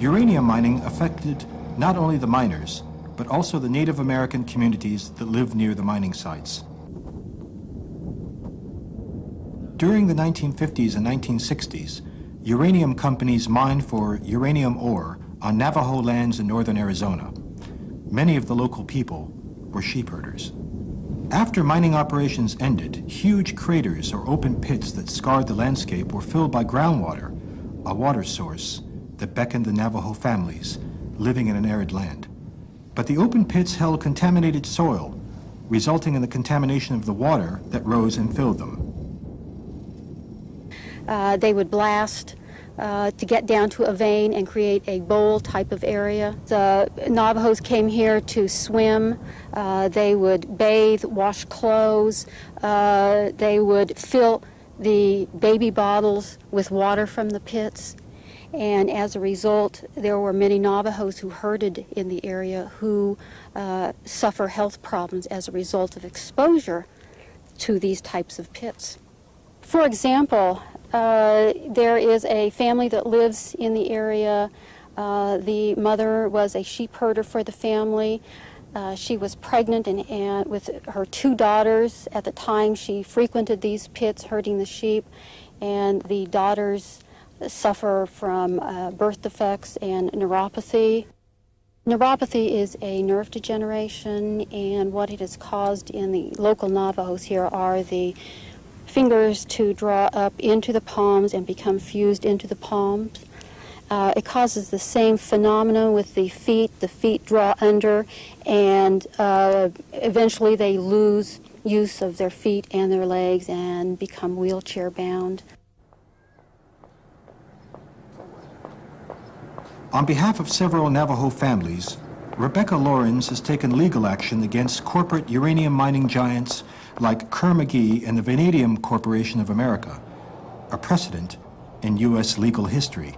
uranium mining affected not only the miners, but also the Native American communities that live near the mining sites. During the 1950s and 1960s, uranium companies mined for uranium ore on Navajo lands in northern Arizona. Many of the local people were sheep herders. After mining operations ended, huge craters or open pits that scarred the landscape were filled by groundwater, a water source that beckoned the Navajo families living in an arid land. But the open pits held contaminated soil, resulting in the contamination of the water that rose and filled them. Uh, they would blast uh, to get down to a vein and create a bowl type of area. The Navajos came here to swim. Uh, they would bathe, wash clothes. Uh, they would fill the baby bottles with water from the pits. And as a result, there were many Navajos who herded in the area who uh, suffer health problems as a result of exposure to these types of pits. For example, uh, there is a family that lives in the area. Uh, the mother was a sheep herder for the family. Uh, she was pregnant and, and, with her two daughters at the time she frequented these pits herding the sheep and the daughters suffer from uh, birth defects and neuropathy. Neuropathy is a nerve degeneration and what it has caused in the local Navajos here are the fingers to draw up into the palms and become fused into the palms. Uh, it causes the same phenomenon with the feet. The feet draw under, and uh, eventually they lose use of their feet and their legs and become wheelchair bound. On behalf of several Navajo families, Rebecca Lawrence has taken legal action against corporate uranium mining giants like Kerr-McGee and the Vanadium Corporation of America, a precedent in U.S. legal history.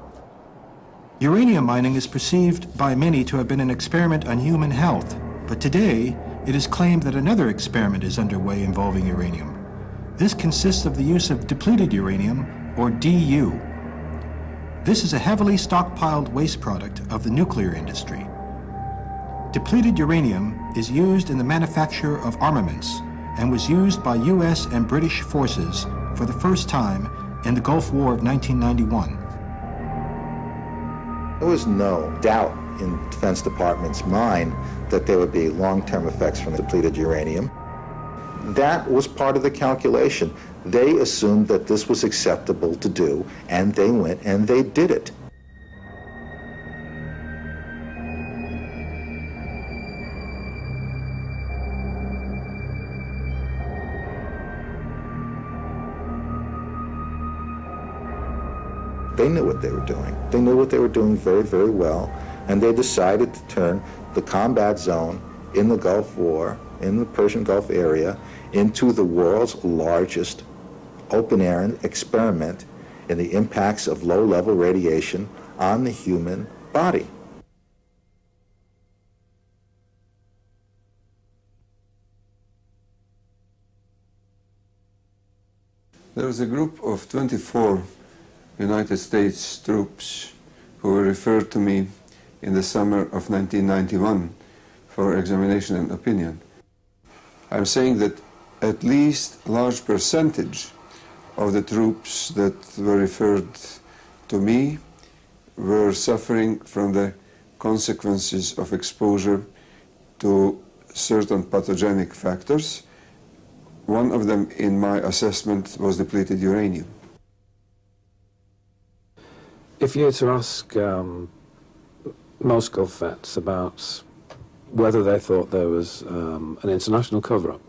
Uranium mining is perceived by many to have been an experiment on human health, but today it is claimed that another experiment is underway involving uranium. This consists of the use of depleted uranium, or DU. This is a heavily stockpiled waste product of the nuclear industry. Depleted uranium is used in the manufacture of armaments and was used by U.S. and British forces for the first time in the Gulf War of 1991. There was no doubt in the Defense Department's mind that there would be long-term effects from depleted uranium. That was part of the calculation. They assumed that this was acceptable to do, and they went and they did it. They knew what they were doing. They knew what they were doing very, very well, and they decided to turn the combat zone in the Gulf War, in the Persian Gulf area, into the world's largest open-air experiment in the impacts of low-level radiation on the human body. There was a group of 24 United States troops who were referred to me in the summer of 1991 for examination and opinion. I'm saying that at least a large percentage of the troops that were referred to me were suffering from the consequences of exposure to certain pathogenic factors. One of them in my assessment was depleted uranium. If you were to ask um, Gulf vets about whether they thought there was um, an international cover-up,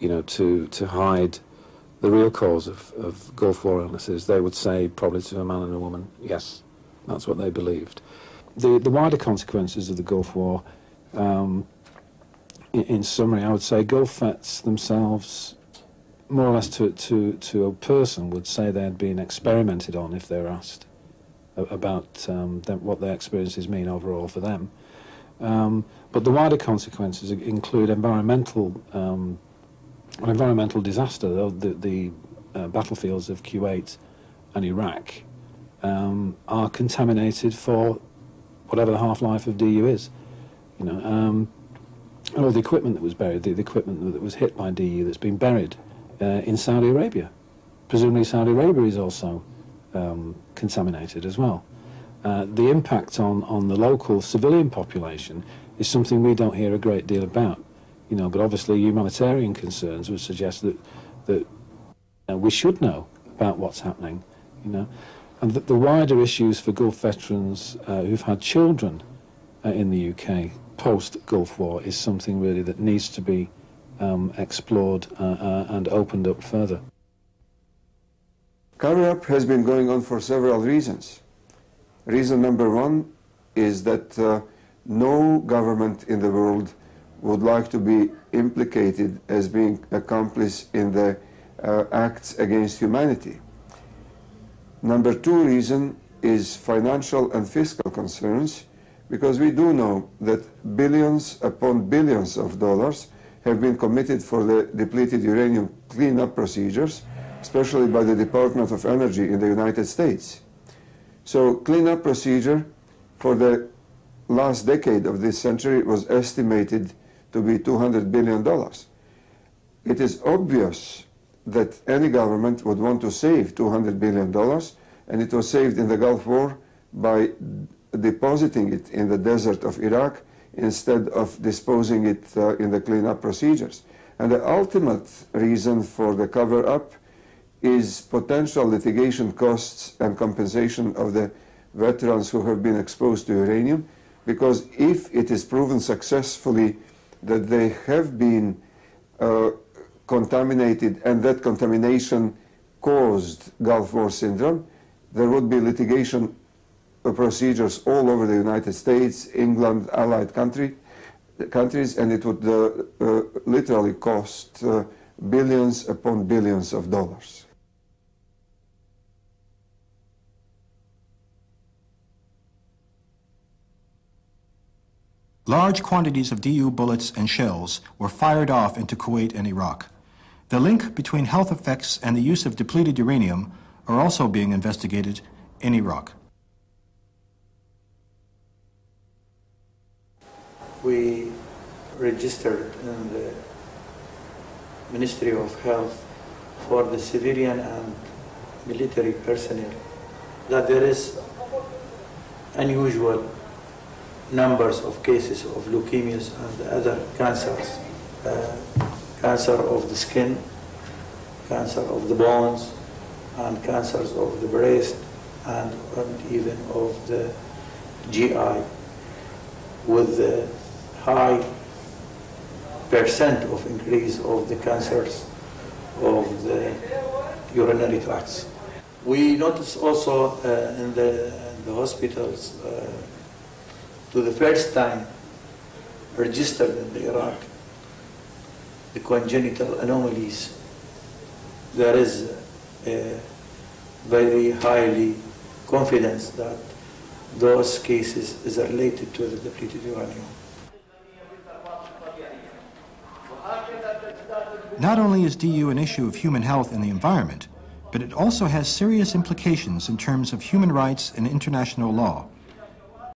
you know, to, to hide the real cause of, of Gulf War illnesses, they would say probably to a man and a woman, yes, that's what they believed. The, the wider consequences of the Gulf War, um, in, in, summary, I would say Gulf vets themselves, more or less to, to, to a person, would say they had been experimented on if they were asked about um, them, what their experiences mean overall for them. Um, but the wider consequences include environmental, um, an environmental disaster. The, the uh, battlefields of Kuwait and Iraq um, are contaminated for whatever the half-life of DU is. You know, um, and all the equipment that was buried, the, the equipment that was hit by DU that's been buried uh, in Saudi Arabia. Presumably Saudi Arabia is also um, contaminated as well. Uh, the impact on, on the local civilian population is something we don't hear a great deal about. You know, but obviously humanitarian concerns would suggest that, that uh, we should know about what's happening, you know. And that the wider issues for Gulf veterans uh, who've had children uh, in the UK post-Gulf War is something really that needs to be um, explored uh, uh, and opened up further. Cover-up has been going on for several reasons. Reason number one is that uh, no government in the world would like to be implicated as being accomplice in the uh, acts against humanity. Number two reason is financial and fiscal concerns, because we do know that billions upon billions of dollars have been committed for the depleted uranium cleanup procedures, especially by the Department of Energy in the United States. So cleanup procedure for the last decade of this century was estimated to be $200 billion. It is obvious that any government would want to save $200 billion, and it was saved in the Gulf War by depositing it in the desert of Iraq instead of disposing it uh, in the cleanup procedures. And the ultimate reason for the cover-up is potential litigation costs and compensation of the veterans who have been exposed to uranium, because if it is proven successfully that they have been uh, contaminated and that contamination caused Gulf War syndrome, there would be litigation procedures all over the United States, England, allied country, countries, and it would uh, uh, literally cost uh, billions upon billions of dollars. Large quantities of DU bullets and shells were fired off into Kuwait and Iraq. The link between health effects and the use of depleted uranium are also being investigated in Iraq. We registered in the Ministry of Health for the civilian and military personnel that there is unusual numbers of cases of leukemias and other cancers, uh, cancer of the skin, cancer of the bones, and cancers of the breast, and, and even of the GI, with the high percent of increase of the cancers of the urinary tracts. We notice also uh, in, the, in the hospitals uh, to the first time registered in the Iraq the congenital anomalies. There is very highly confidence that those cases is related to the depleted uranium. Not only is DU an issue of human health and the environment, but it also has serious implications in terms of human rights and international law.